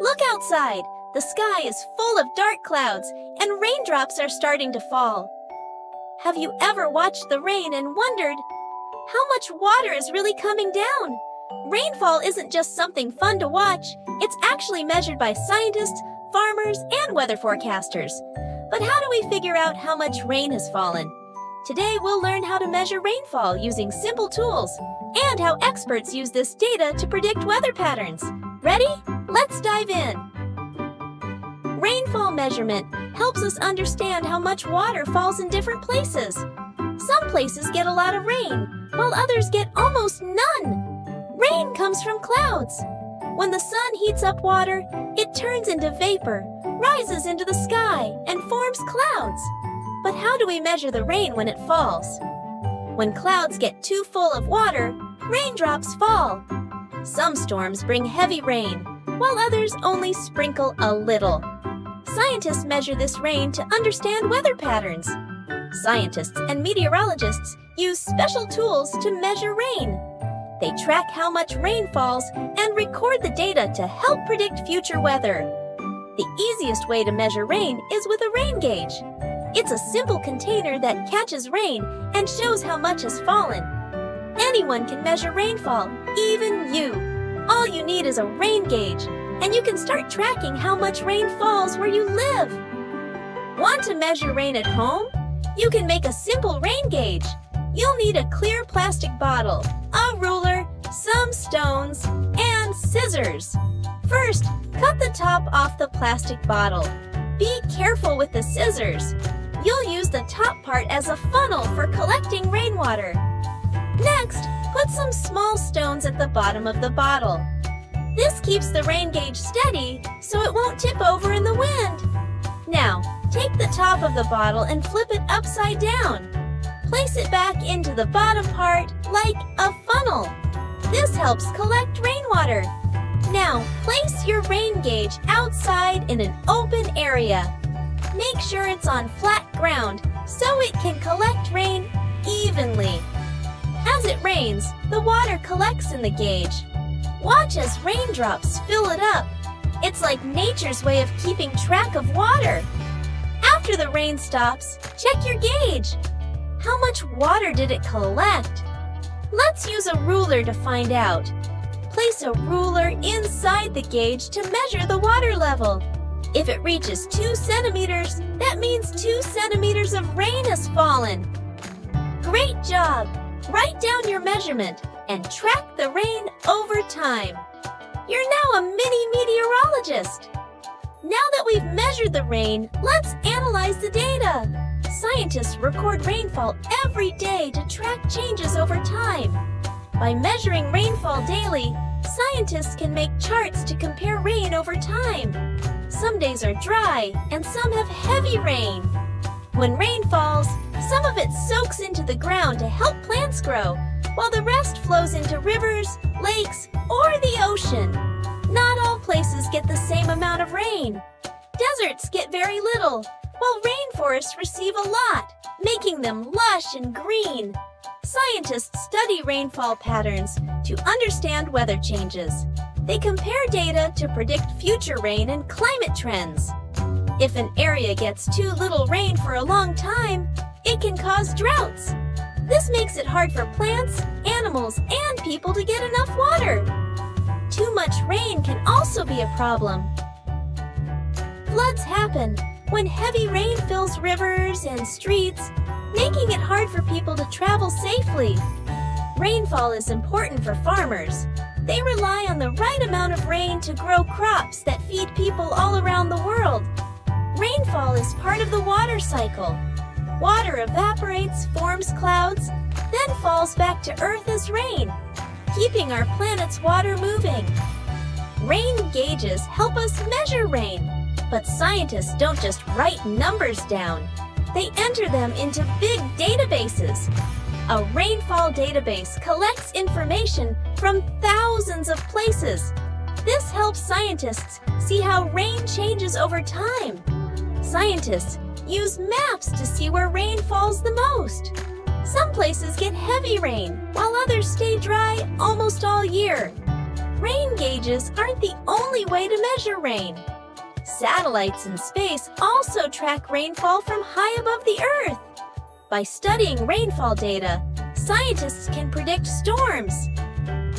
Look outside. The sky is full of dark clouds, and raindrops are starting to fall. Have you ever watched the rain and wondered how much water is really coming down? Rainfall isn't just something fun to watch, it's actually measured by scientists, farmers, and weather forecasters. But how do we figure out how much rain has fallen? Today we'll learn how to measure rainfall using simple tools and how experts use this data to predict weather patterns. Ready? Let's dive in. Rainfall measurement helps us understand how much water falls in different places. Some places get a lot of rain, while others get almost none. Rain comes from clouds. When the sun heats up water, it turns into vapor, rises into the sky, and forms clouds. But how do we measure the rain when it falls? When clouds get too full of water, raindrops fall. Some storms bring heavy rain, while others only sprinkle a little. Scientists measure this rain to understand weather patterns. Scientists and meteorologists use special tools to measure rain. They track how much rain falls and record the data to help predict future weather. The easiest way to measure rain is with a rain gauge. It's a simple container that catches rain and shows how much has fallen. Anyone can measure rainfall, even you. All you need is a rain gauge, and you can start tracking how much rain falls where you live. Want to measure rain at home? You can make a simple rain gauge. You'll need a clear plastic bottle, a ruler, some stones, and scissors. First, cut the top off the plastic bottle. Be careful with the scissors. You'll use the top part as a funnel for collecting rainwater. Next, put some small stones at the bottom of the bottle. This keeps the rain gauge steady so it won't tip over in the wind. Now, take the top of the bottle and flip it upside down. Place it back into the bottom part like a funnel. This helps collect rainwater. Now, place your rain gauge outside in an open area. Make sure it's on flat ground so it can collect rain evenly. Rains, the water collects in the gauge. Watch as raindrops fill it up. It's like nature's way of keeping track of water. After the rain stops, check your gauge. How much water did it collect? Let's use a ruler to find out. Place a ruler inside the gauge to measure the water level. If it reaches 2 centimeters, that means 2 centimeters of rain has fallen. Great job! Write down your measurement and track the rain over time. You're now a mini meteorologist. Now that we've measured the rain, let's analyze the data. Scientists record rainfall every day to track changes over time. By measuring rainfall daily, scientists can make charts to compare rain over time. Some days are dry and some have heavy rain. When rain falls, some of it soaks into the ground to help plants grow, while the rest flows into rivers, lakes, or the ocean. Not all places get the same amount of rain. Deserts get very little, while rainforests receive a lot, making them lush and green. Scientists study rainfall patterns to understand weather changes. They compare data to predict future rain and climate trends. If an area gets too little rain for a long time, can cause droughts. This makes it hard for plants, animals, and people to get enough water. Too much rain can also be a problem. Floods happen when heavy rain fills rivers and streets, making it hard for people to travel safely. Rainfall is important for farmers. They rely on the right amount of rain to grow crops that feed people all around the world. Rainfall is part of the water cycle. Water evaporates, forms clouds, then falls back to Earth as rain, keeping our planet's water moving. Rain gauges help us measure rain, but scientists don't just write numbers down. They enter them into big databases. A rainfall database collects information from thousands of places. This helps scientists see how rain changes over time. Scientists use maps to see where rain falls the most. Some places get heavy rain, while others stay dry almost all year. Rain gauges aren't the only way to measure rain. Satellites in space also track rainfall from high above the Earth. By studying rainfall data, scientists can predict storms.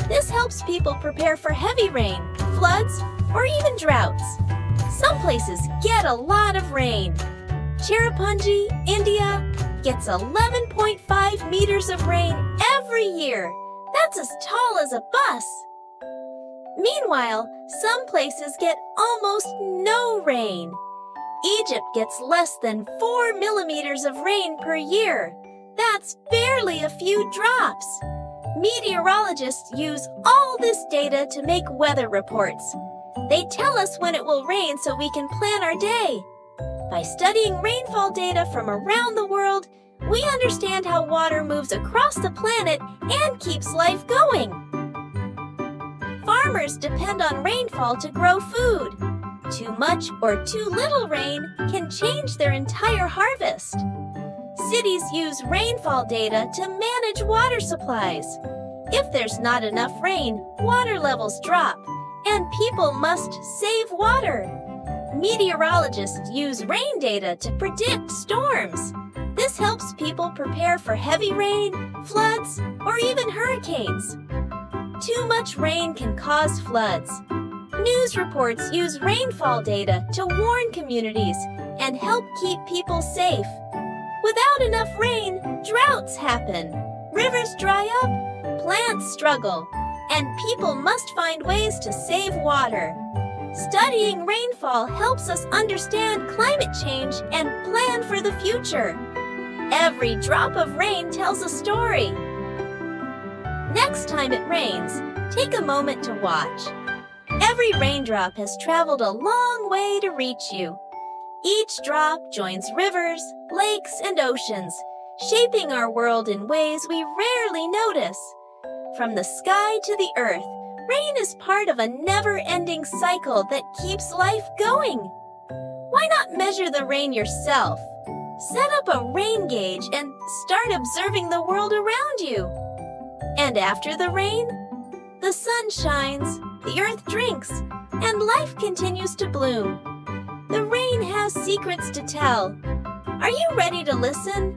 This helps people prepare for heavy rain, floods, or even droughts. Some places get a lot of rain. Cherrapunji, India, gets 11.5 meters of rain every year. That's as tall as a bus. Meanwhile, some places get almost no rain. Egypt gets less than 4 millimeters of rain per year. That's barely a few drops. Meteorologists use all this data to make weather reports. They tell us when it will rain so we can plan our day. By studying rainfall data from around the world, we understand how water moves across the planet and keeps life going. Farmers depend on rainfall to grow food. Too much or too little rain can change their entire harvest. Cities use rainfall data to manage water supplies. If there's not enough rain, water levels drop, and people must save water. Meteorologists use rain data to predict storms. This helps people prepare for heavy rain, floods, or even hurricanes. Too much rain can cause floods. News reports use rainfall data to warn communities and help keep people safe. Without enough rain, droughts happen. Rivers dry up, plants struggle, and people must find ways to save water. Studying rainfall helps us understand climate change and plan for the future. Every drop of rain tells a story. Next time it rains, take a moment to watch. Every raindrop has traveled a long way to reach you. Each drop joins rivers, lakes, and oceans, shaping our world in ways we rarely notice. From the sky to the earth, Rain is part of a never-ending cycle that keeps life going. Why not measure the rain yourself? Set up a rain gauge and start observing the world around you. And after the rain, the sun shines, the earth drinks, and life continues to bloom. The rain has secrets to tell. Are you ready to listen?